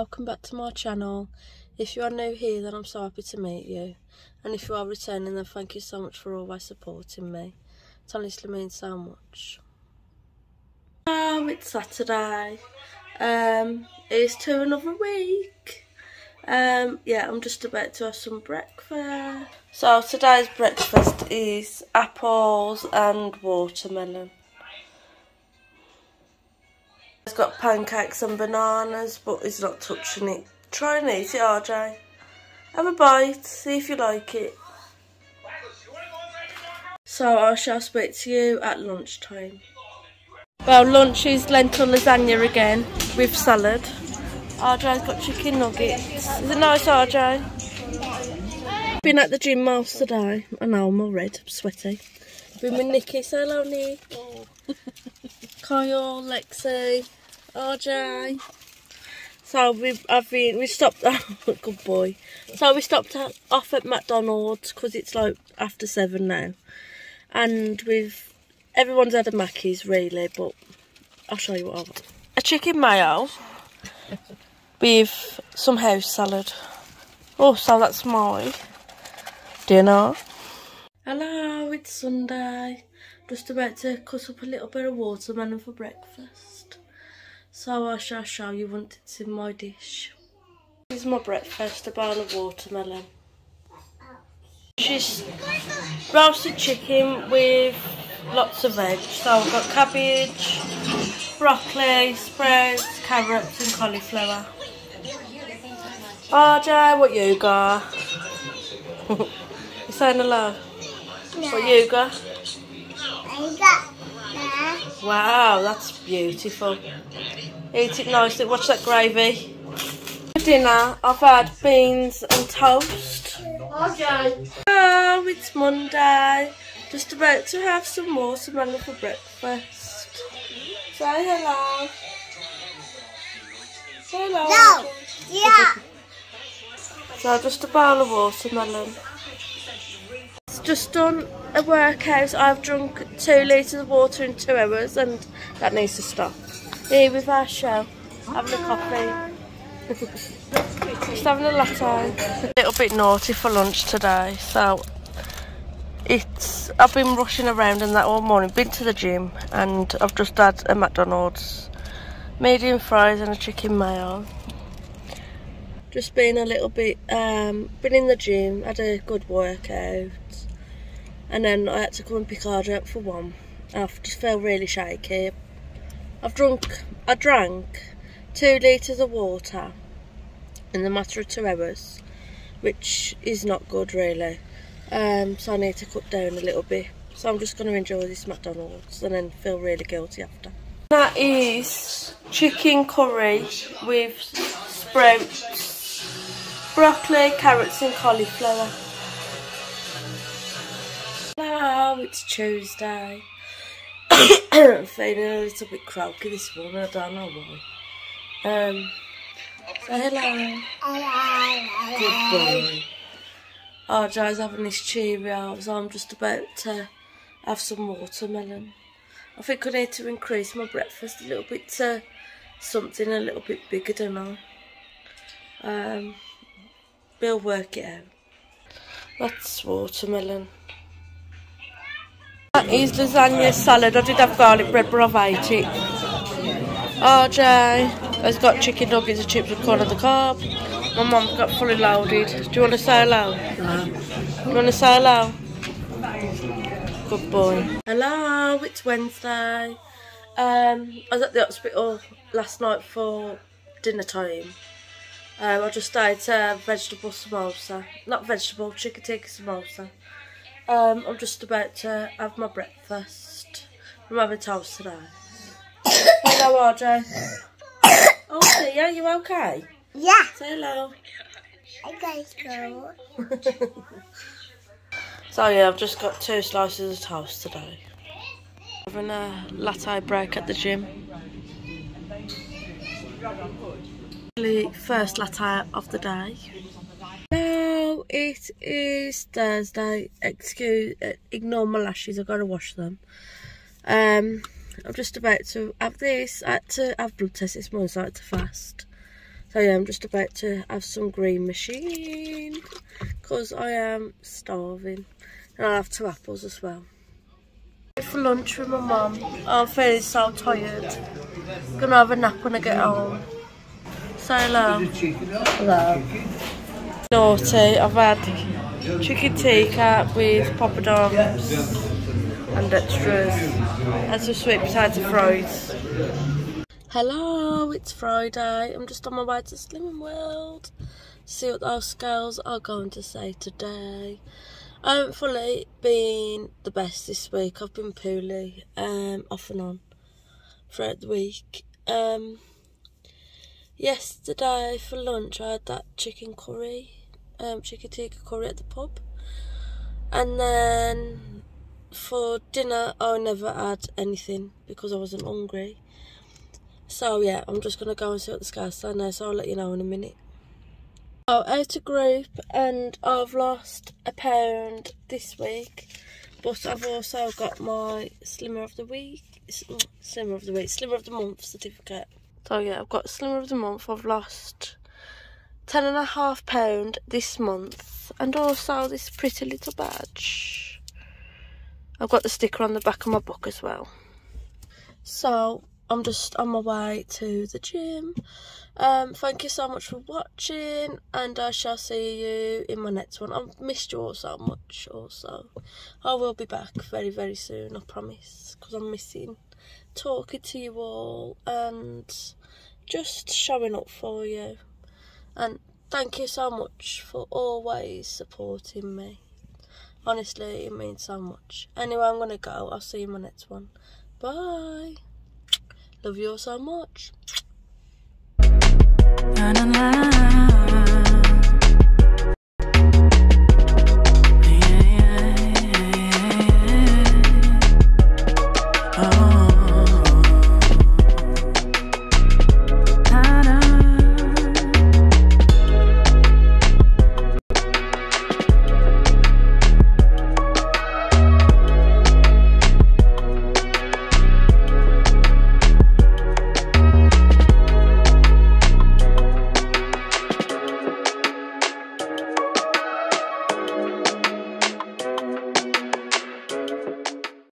welcome back to my channel. If you are new here then I'm so happy to meet you and if you are returning then thank you so much for always supporting me. It honestly means so much. Oh, it's Saturday. Um, it's to another week. Um, yeah, I'm just about to have some breakfast. So today's breakfast is apples and watermelon. He's got pancakes and bananas, but he's not touching it. Try and eat it, RJ. Have a bite, see if you like it. So I shall speak to you at lunchtime. Well, lunch is lentil lasagna again with salad. RJ's got chicken nuggets. Is it nice, RJ? Been at the gym most today. I know, I'm all red, I'm sweaty. Been with Nikki. Say hello, Nick. Oh. Kyle, Lexi, RJ. So we've I've been we stopped. good boy. So we stopped off at McDonald's because it's like after seven now, and we've everyone's had a Mackey's really, but I'll show you what I want. A chicken mayo with some house salad. Oh, so that's my dinner. Hello, it's Sunday. Just about to cut up a little bit of watermelon for breakfast. So I shall show you once it's in my dish. This is my breakfast, a bowl of watermelon. She's roasted chicken with lots of veg. So I've got cabbage, broccoli, sprouts, carrots and cauliflower. RJ, what you got? you saying hello? No. What you got? I got. Wow, that's beautiful. Eat it nicely. Watch that gravy. For dinner, I've had beans and toast. Okay. Oh, it's Monday. Just about to have some more watermelon for breakfast. Say hello. Say hello. No. Yeah. So just a bowl of watermelon. It's just done a workout. I've drunk two litres of water in two hours and that needs to stop. Here with our show, having a coffee. just having a latte. A little bit naughty for lunch today, so it's I've been rushing around and that all morning, been to the gym and I've just had a McDonald's medium fries and a chicken mayo just been a little bit um, been in the gym had a good workout and then I had to come and pick Audrey up for one. I just felt really shaky. I've drunk I drank two litres of water in the matter of two hours which is not good really. Um, so I need to cut down a little bit. So I'm just going to enjoy this McDonald's and then feel really guilty after. That is chicken curry with sprouts broccoli, carrots and cauliflower. Hello, it's Tuesday. I'm feeling a little bit croaky this morning, I don't know why. Um, say hello. Hello. Good boy. Oh, Joe's having his Cheerios. I'm just about to have some watermelon. I think I need to increase my breakfast a little bit to something a little bit bigger, don't I? Um, We'll work it out. That's watermelon. That is lasagna salad. I did have garlic bread, but I've ate it. RJ has got chicken nuggets and chips with corn on the cob. My mum's got fully loaded. Do you want to say hello? Hello. You want to say hello? Good boy. Hello, it's Wednesday. Um, I was at the hospital last night for dinner time. Um, I just ate uh, vegetable samosa. Not vegetable, chicken tikka samosa. Um, I'm just about to have my breakfast. I'm having toast today. hello, RJ. Oh, yeah, you okay? Yeah. Say hello. Okay, so. so yeah, I've just got two slices of toast today. Having a latte break at the gym first latte of the day. It is Thursday. Excuse, uh, ignore my lashes. I've got to wash them. Um, I'm just about to have this. I had to have blood test this morning, so I had to fast. So yeah, I'm just about to have some green machine because I am starving. And I'll have two apples as well. For lunch with my mum. I'm feeling so tired. Gonna have a nap when I get home. Say hello. Hello. Naughty, I've had chicken tikka with poppadoms and extras and some sweet potato fries. Hello, it's Friday. I'm just on my way to Slimming World. See what those scales are going to say today. I haven't fully been the best this week. I've been poorly, um, off and on throughout the week. Um, yesterday for lunch I had that chicken curry, um, chicken tikka curry at the pub. And then for dinner I never had anything because I wasn't hungry. So yeah, I'm just gonna go and see what the scales say now, so I'll let you know in a minute. Oh, out of group and I've lost a pound this week, but I've also got my Slimmer of the Week, Slimmer of the Week, Slimmer of the Month certificate. So yeah, I've got Slimmer of the Month, I've lost ten and a half pound this month, and also this pretty little badge. I've got the sticker on the back of my book as well. So, I'm just on my way to the gym. Um, thank you so much for watching, and I shall see you in my next one. I've missed you all so much, also. I will be back very, very soon, I promise, because I'm missing talking to you all and just showing up for you. And thank you so much for always supporting me. Honestly, it means so much. Anyway, I'm going to go. I'll see you in my next one. Bye. Love you all so much.